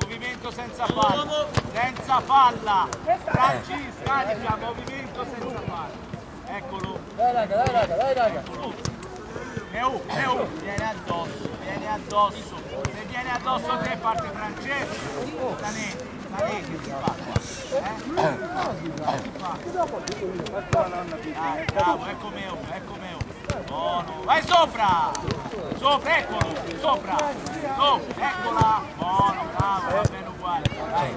Movimento senza palla, senza palla. Franci, scarica, movimento senza palla. Eccolo. Dai raga, dai raga, dai raga. Meu, meu, vieni addosso, vieni addosso. Se vieni addosso a te parte Francesco. Zanetti che si fa qua. Eh? Si fa. Bravo, ecco meu, ecco meu. Buono. Vai sopra! Sopra, eccolo, sopra. Oh, eccola. Buono, bravo, va bene uguale. Dai.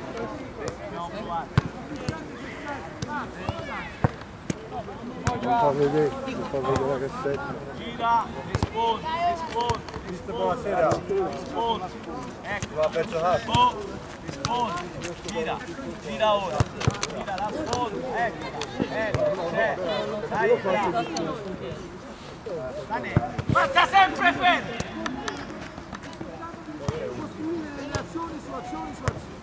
Andiamo uguale. Non fa vedere, non fa vedere la cassetta. Gira, rispondi, rispondi, rispondi, rispondi. Ecco. Va perso Haas. Oh, rispondi, gira, gira ora, gira la sponda, eccola, ecco, c'è, dai, bravo. Sta sempre fermo! Azioni su azioni su azioni.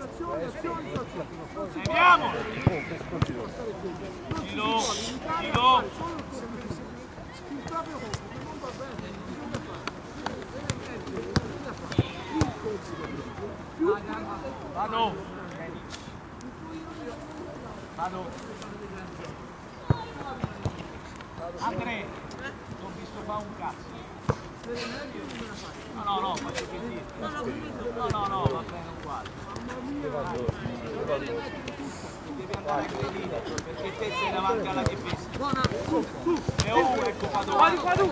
Azioni, azioni su azioni. Non si Andiamo! Giro, giro, il proprio compito, non va bene, bisogna fare. Vado. Vado. Andre, ti ho visto fare un cazzo. No, no, no, faccio che dire. No, no, no, va bene uguale. Devi andare a credere, perché te sei davanti alla difesa. E oh, ecco Padova. Vado.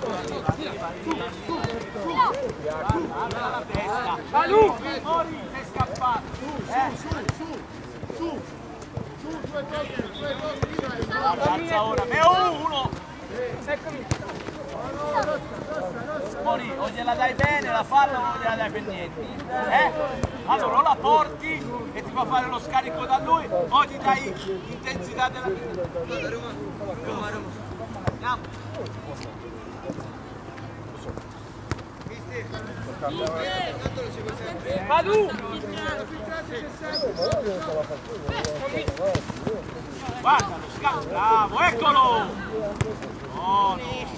Guarda la testa. Vado. Mori, sei scappato. Eh? Guarda, alza ora. E oh, uno. Mori, o gliela dai bene la palla o non gliela dai per niente. Eh? Allora o la porti e ti fa fare lo scarico da lui o ti dai intensità della... Andiamo. Madu! Guarda lo scambio, bravo, eccolo! Buono!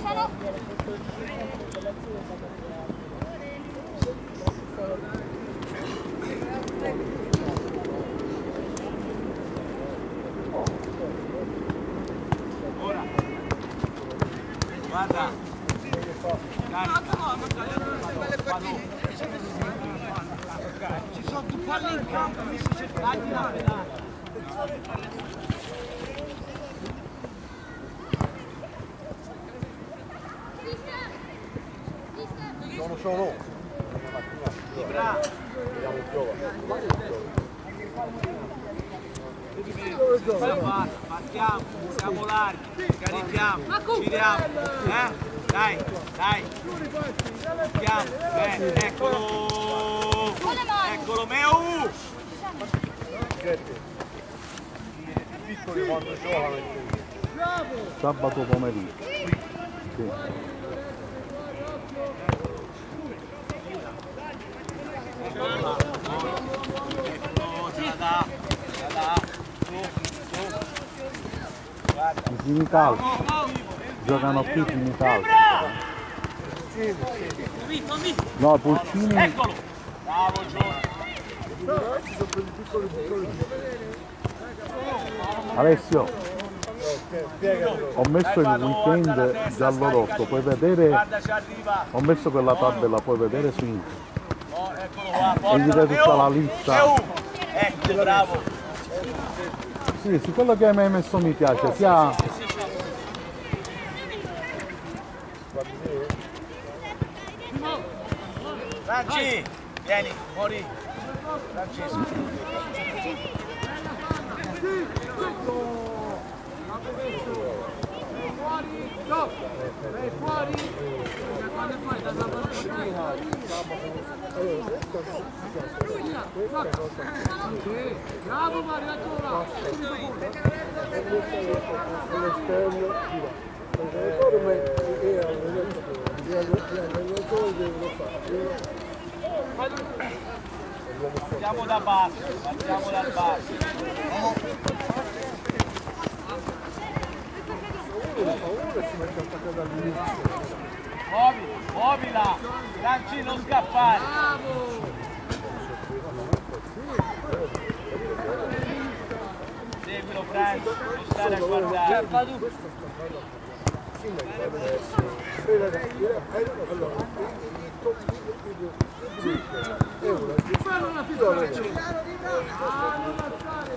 Ora. Guarda. Ci sono due palle in campo, mi si cerca di la pedale. Sono solo. Bravo. Vediamo il giovane. Partiamo, siamo larghi, carichiamo, giriamo, eh? Dai, dai. Partiamo, bene, eccolo. Eccolo, Meu. Piccoli quando giocano Sabato pomeriggio. Sì. Ecco, ce la dà, ce No, Pulcini. Eccolo. Bravo, Giorgio. Alessio, ho messo il weekend giallo-rosso, puoi vedere, ho messo quella tabella, puoi vedere su internet. Oh, E gli dai tutta la lista. Ecco, bravo. Sì, su quello che mi hai messo mi piace, sia Franci, vieni, Mori. Francesco. fuori, stop! Vai fuori! Quando dalla panchina? Sì, bravo Mario, ancora! All'esterno, l'allenatore ma è allenatore, gli allenatori devono fare. Partiamo da basso, partiamo dal basso. Uno fa uno e si mette attaccato all'inizio. Muovi, muovila, Franci non scappare. Bravo! Seguilo Franci, non stare a guardare. Fallo una figura! Ah, non alzare!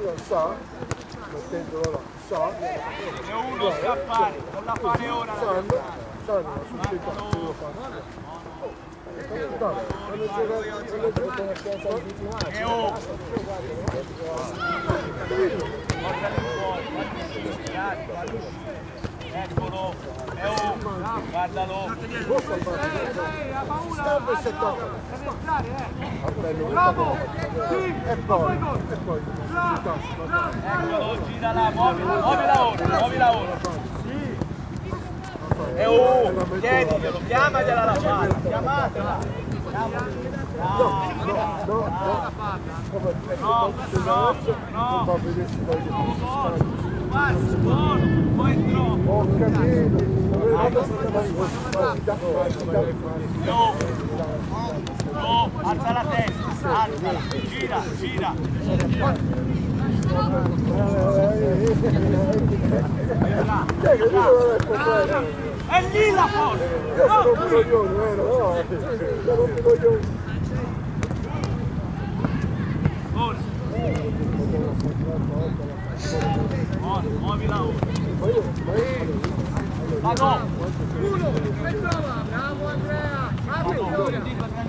Uno sa, mettendolo sa, E uno scappare, non la fare ora. la società che lo fa. Dai, quando gioca, quando gioca, E oh, guardali fuori, guarda uscire, guarda uscire. Eccolo, e oh, guardalo. Stampa e eh! Bello, Bravo! Sì! E poi, e poi! Eccolo, gira là, muovila, muovila ora, muovila ora. E oh, chiediglielo, chiamagliela la palla, chiamatela. no, no, no, come No, no, non va a no, vedersi poi che si sta guarda, buono, poi è troppo. Ho capito, dove si dà, si dà, No, no, alza la testa, alzala, gira, gira. Cioè, che io non è il problema. È lì la forza. Io sono un coglione, vero? No, sono un coglione. Ora, io, Ma no, Uno! E trova! Bravo Andrea! Apri!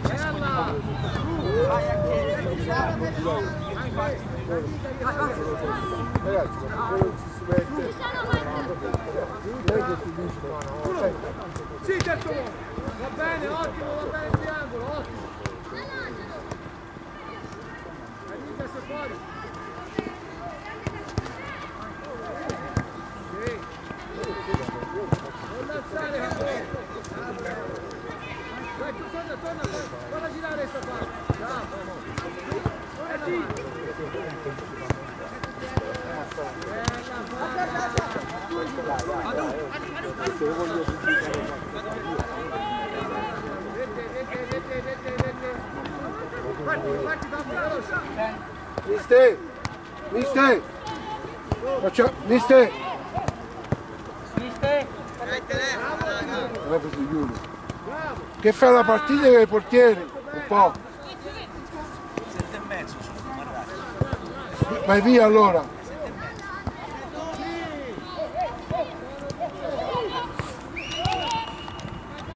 Bella! vai a ragazzi, quello ci si mette, non è che ti dice, no, cioè, Sì, terzo! Va bene, ottimo, va bene il triangolo, ottimo! Mister, mister, faccia, mister, è così, Giulio. Che fa la partita con i portieri, un po', Sette e mezzo sono, vai via allora.